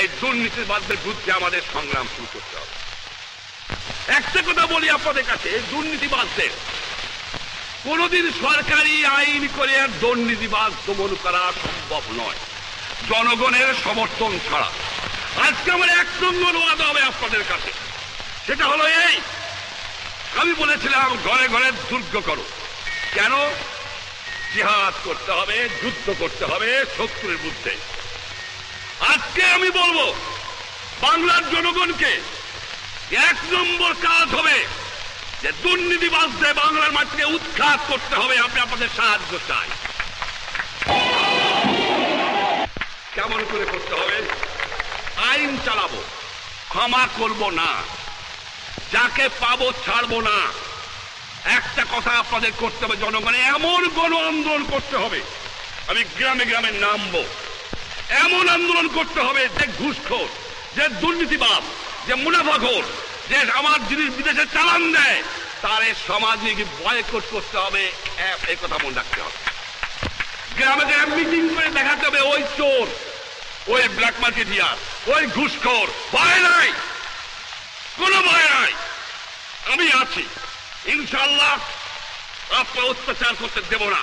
এই দুর্নীতিবাদদের বিরুদ্ধে আমাদের সংগ্রাম শুরু করতে হবে। একটা কথা বলি আপনাদের কাছে দুর্নীতিবাদদের কোনদিন সরকারি আইন করে আর দুর্নীতিবাদ দমন করা সম্ভব নয়। জনগণের সমর্থন ছাড়া। আজকে আমার এক নম্বর ওয়াদা হবে আপনাদের কাছে। সেটা হলো এই, আমি বলেছিলাম, ঘরে ঘরে দুর্গ করো। কেন? জিহাদ করতে হবে, যুদ্ধ করতে হবে শত্রুর বিরুদ্ধে। আজকে আমি বলব, বাংলার জনগণকে এক নম্বর কাজ হবে যে দুর্নীতিবাজদের বাংলার মাটিকে উৎখাত করতে হবে আমি আপনাদের সাহায্য চাই। কেমন করে করতে হবে? আইন চালাবো, ক্ষমা করব না, যাকে পাবো ছাড়বো না। একটা কথা আপনাদের করতে হবে, জনগণে এমন গণ আন্দোলন করতে হবে, আমি গ্রামে গ্রামে নামবো। এমন আন্দোলন করতে হবে যে ঘুষখোর, যে দুর্নীতিবাদ যে মুনাফাখোর, যে আমার জিনিস বিদেশে চালান দেয়, তার এই সমাজে বয়কট করতে হবে? এ- এই কথা মনে রাখতে হবে। গ্রামে গ্রামে মিটিং করে দেখাতে হবে, ওই চোর, ওই ব্ল্যাক মার্কেটিয়ার ওই ঘুষখোর, ভয় নাই, কোনো ভয় নাই। আমি আছি। ইনশাল্লাহ আপনার অত্যাচার করতে দেব না।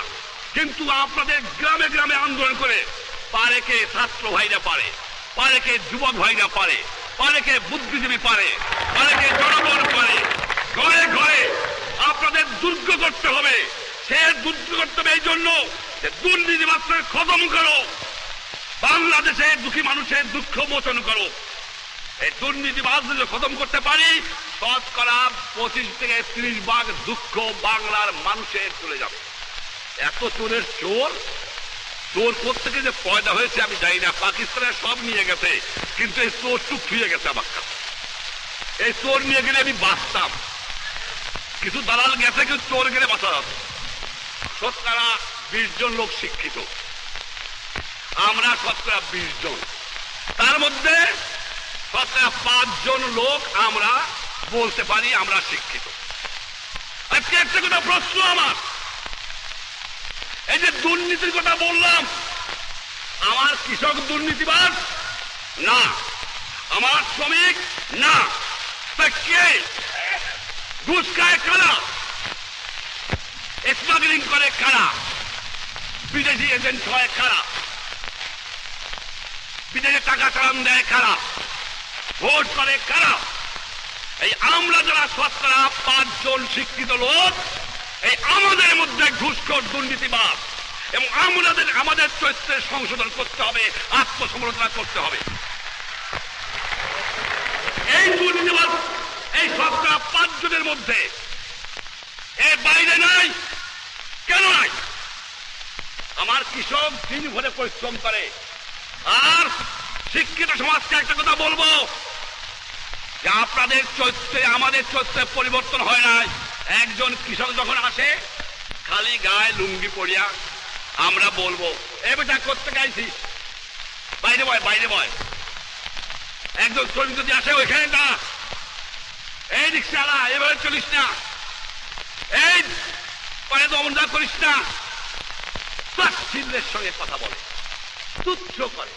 কিন্তু আপনাদের গ্রামে গ্রামে আন্দোলন করে পারে কে ছাত্র ভাইরা পারে পারে কে যুবক ভাইরা পারে পারে কে বুদ্ধিজীবী পারে পারে কে জনগণ পারে। ঘরে ঘরে আপনাদের দুর্গ করতে হবে। সে দুর্গ করতে হবে এই জন্য যে দুর্নীতি মাত্র খতম করো। বাংলাদেশে দুঃখী মানুষের দুঃখ মোচন করো। এই দুর্নীতিবাদ যদি খতম করতে পারি, শতকরা পঁচিশ থেকে ত্রিশ ভাগ দুঃখ বাংলার মানুষের চলে যাবে। এত চোরের চোর চোর থেকে যে পয়দা হয়েছে, আমি জানি না। পাকিস্তানের সব নিয়ে গেছে, কিন্তু এই চোর চুপ ছুঁয়ে গেছে আমার কাছে। এই চোর নিয়ে গেলে আমি বাঁচতাম। কিছু দালাল গেছে, কিন্তু চোর গেলে বাঁচা যাবে। শতকরা বিশ জন লোক শিক্ষিত। আমরা শতকরা বিশ জন। তার মধ্যে শতকরা পাঁচজন লোক আমরা বলতে পারি আমরা শিক্ষিত। আজকে একটা কথা প্রশ্ন আমার। এই যে দুর্নীতির কথা বললাম, আমার কৃষক দুর্নীতিবাদ না। আমার শ্রমিক? না। কে? ঘুষ খায় কারা? স্মাগলিং করে কারা? বিদেশি এজেন্ট হয় কারা? বিদেশে টাকা চালান দেয় কারা? ভোট করে কারা? এই আমরা যারা শতকরা পাঁচজন শিক্ষিত লোক এই আমাদের মধ্যে ঘুষখোর দুর্নীতিবাদ এবং আমাদের আমাদের চরিত্রের সংশোধন করতে হবে আত্মসমালোচনা করতে হবে। এই দুর্নীতিবাদ এই শতকরা পাঁচজনের মধ্যে। এর বাইরে নাই, কেন নাই? আমার কৃষক দিন ভরে পরিশ্রম করে। আর শিক্ষিত সমাজকে একটা কথা বলব, যে আপনাদের চরিত্রে, আমাদের চরিত্রে পরিবর্তন হয় নাই। একজন কৃষক যখন আসে, খালি গায়ে লুঙ্গি পড়িয়া আমরা বলব, এ বেটা করতে গাইছিস বাইরে বয় বাইরে বয়। একজন শ্রমিক যদি আসে, ওইখানে না এই রিক্সাওয়ালা এভাবে চলিস না। এই পরে দমনদা করিস না। তাচ্ছিল্যের সঙ্গে কথা বলে, তুচ্ছ করে।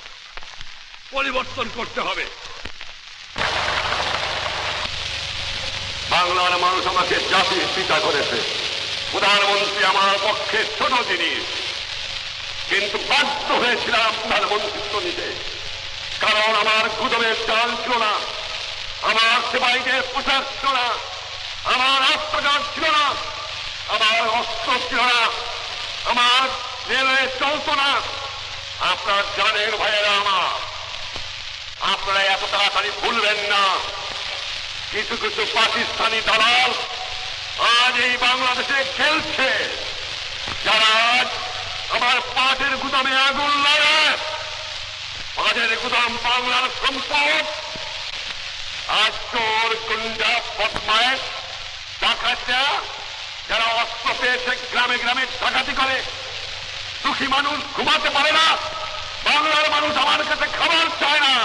পরিবর্তন করতে হবে। বাংলার মানুষ আমাকে জাতির পিতা করেছে। প্রধানমন্ত্রী আমার পক্ষে ছোট জিনিস। কিন্তু বাধ্য হয়েছিলাম প্রধানমন্ত্রিত্ব নিতে। কারণ আমার গুদমের চাল ছিল না, আমার সেবাইদের পোশাক ছিল না, আমার রাস্তাঘাট ছিল না, আমার অস্ত্র ছিল না, আমার রেলওয়ে চলত না। আপনার জানেন ভাইয়েরা আমার। আপনারা এত তাড়াতাড়ি ভুলবেন না। কিছু কিছু পাকিস্তানি দালাল আজ এই বাংলাদেশে খেলছে। যারা আজ আমার পাটের গুদামে আগুন লাগে পাটের গুদাম বাংলার সম্পদ, আজ চোর, গুন্ডা, বদমায়েশ, ডাকাতরা যারা অস্ত্র পেয়েছে, গ্রামে গ্রামে ডাকাতি করে, দুঃখী মানুষ ঘুমাতে পারে না, বাংলার মানুষ আমার কাছে খাবার চায় না।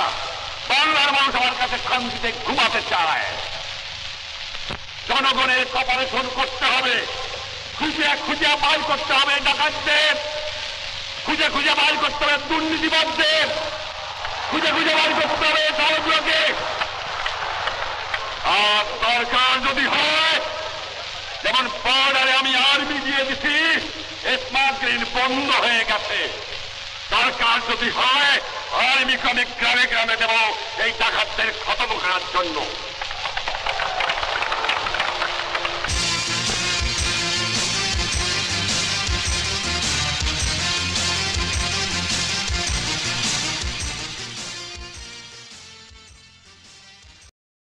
বাংলার মানুষ আমার কাছে শান্তিতে ঘুমাতে চায়। জনগণের কপারেশন করতে হবে। খুঁজে খুঁজে বাই করতে হবে ডাকাতদের। খুঁজে খুঁজে বাই করতে হবে দুর্নীতিবাদদের খুঁজে খুঁজে বার করতে হবে দলগুলোকে। আর দরকার যদি হয়, যেমন বর্ডারে আমি আর্মি দিয়ে দিছি স্মাগলিং বন্ধ হয়ে গেছে। দরকার যদি হয় আর্মি ক্রমে গ্রামে গ্রামে দেব এই ডাকাতদের খতম করার জন্য।